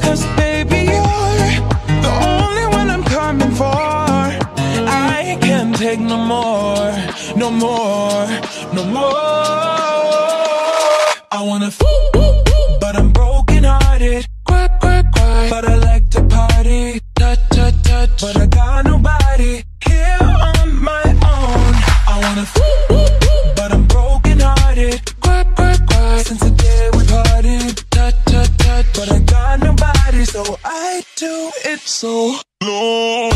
Cause baby, you're the only one I'm coming for. I can't take no more, no more, no more. I wanna f, but I'm broken hearted. Cry, cry, cry, but I like to party. Touch, touch, touch, but I got nobody here on my own. I wanna f, but I'm broken hearted. Cry, cry, cry, since the day so I do it so long.